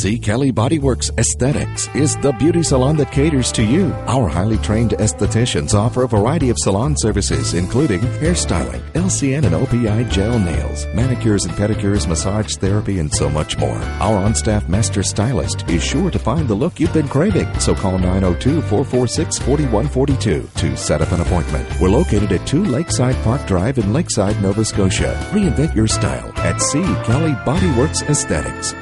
C. Kelly Bodyworks Esthetics is the beauty salon that caters to you. Our highly trained estheticians offer a variety of salon services, including hairstyling, LCN and OPI gel nails, manicures and pedicures, massage therapy, and so much more. Our on staff master stylist is sure to find the look you've been craving. So call 902 446 4142 to set up an appointment. We're located at 2 Lakeside Park Drive in Lakeside, Nova Scotia. Reinvent your style at C. Kelly Bodyworks Esthetics.